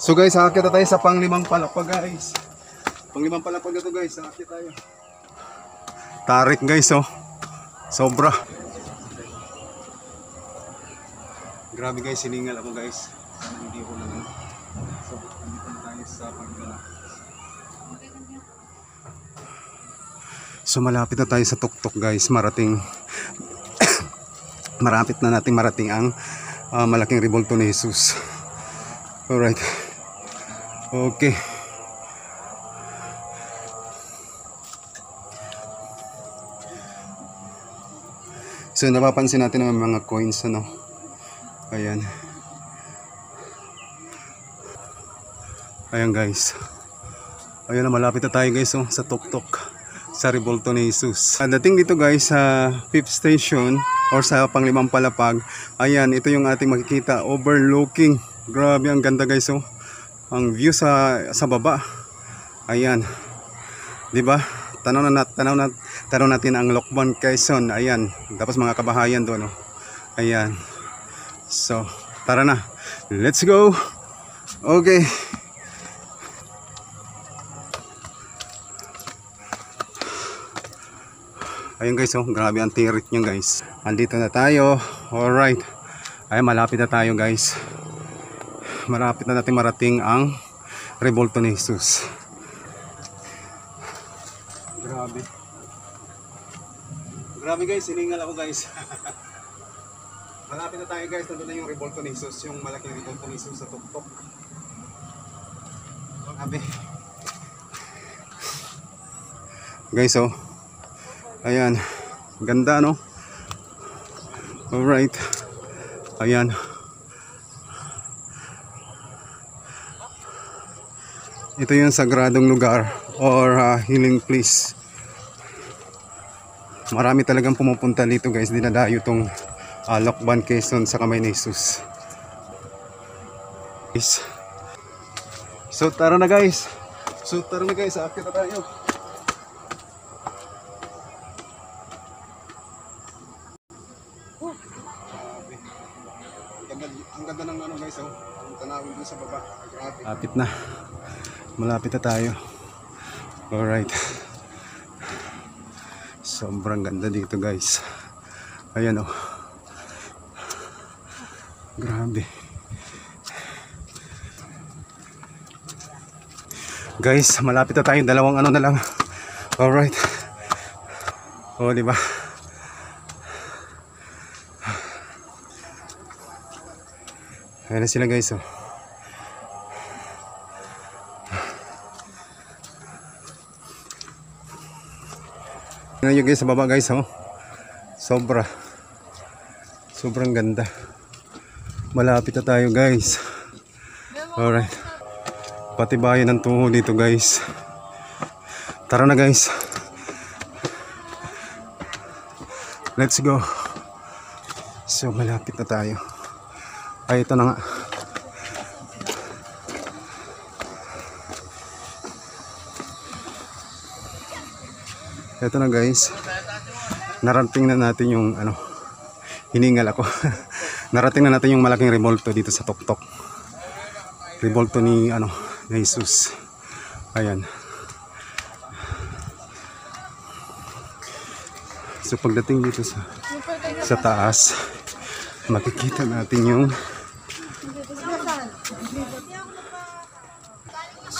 So guys, akit na tayo sa panglimang palapag guys. Panglimang palapag na to guys, akit tayo. Tarik guys oh. Sobra. Grabe guys, siningal ako guys. Sana hindi ko lang. So, dito na tayo sa panglimang. So malapit na tayo sa tuktok guys, marating marapit na nating marating ang ah, malaking revolto ni Jesus. Alright. Okay. So napapansin natin ang mga coins ano. Ayan. Ayan guys. Ayan na malapit na tayo guys oh, sa tuktok sa Revolto ni Jesus. Ang dating dito guys sa fifth station or sa panglimang palapag. Ayan, ito yung ating makikita overlooking. Grabe ang ganda guys oh. Ang view sa sa baba. Ayan. 'Di ba? Tanaw na tanaw na tanaw natin ang Lokban Quezon. Ayan. Tapos mga kabahayan doon oh. Ayan. So, tara na. Let's go. Okay. Ayun guys, oh, grabe ang tirik niya guys. Andito na tayo. Alright. Ay, malapit na tayo guys. Malapit na natin marating ang Revolto ni Jesus. Grabe. Grabe guys, siningal ako guys. malapit na tayo guys. Nandun na yung Revolto ni Jesus. Yung malaking Revolto ni Jesus sa tuktok. Grabe. Guys, oh. Ayan. Ganda, no? Alright. Ayan. Ito yung sagradong lugar or uh, healing place. Marami talagang pumupunta dito guys. Dinadayo tong uh, Lokban Quezon sa kamay ni Jesus. Guys. So tara na guys. So tara na guys. Akit na tayo. Grabe. Ang ganda, ang ganda ng ano guys, oh. Ang tanawin dun sa baba. Grabe. Malapit na. Malapit na tayo. Alright. Sobrang ganda dito guys. Ayan oh. Grabe. Guys, malapit na tayo. Dalawang ano na lang. Alright. Oh, di ba? Ayan na sila guys oh. Tingnan nyo guys sa baba guys oh. Sobra. Sobrang ganda. Malapit na tayo guys. Alright. Pati bayan ng tuho dito guys. Tara na guys. Let's go. So malapit na tayo. Ay, ito na nga. Ito na guys. Narating na natin yung ano, hiningal ako. Narating na natin yung malaking revolto dito sa Tuktok. Revolto ni ano, ni Jesus. Ayan. So pagdating dito sa sa taas, makikita natin yung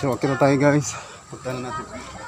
So, okay na tayo guys. Punta na natin.